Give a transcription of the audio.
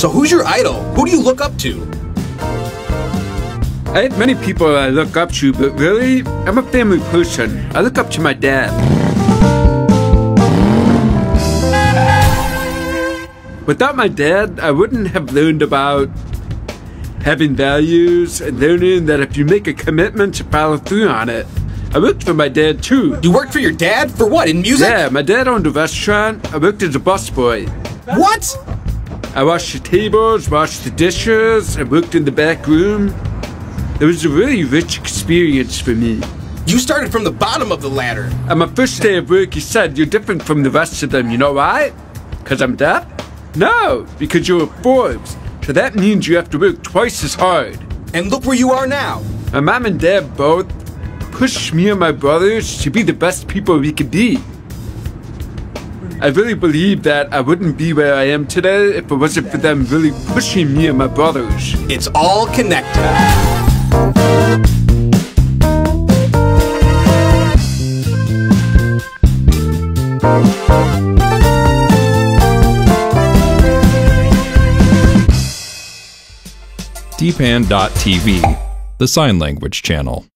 So who's your idol? Who do you look up to? I have many people I look up to, but really, I'm a family person. I look up to my dad. Without my dad, I wouldn't have learned about having values and learning that if you make a commitment to follow through on it. I worked for my dad too. You worked for your dad? For what? In music? Yeah, my dad owned a restaurant. I worked as a busboy. What? I washed the tables, washed the dishes, I worked in the back room. It was a really rich experience for me. You started from the bottom of the ladder. On my first day of work, he said, You're different from the rest of them. You know why? Because I'm deaf? No, because you're a Forbes. So that means you have to work twice as hard. And look where you are now. My mom and dad both pushed me and my brothers to be the best people we could be. I really believe that I wouldn't be where I am today if it wasn't for them really pushing me and my brothers. It's all connected. dpan.tv, the sign language channel.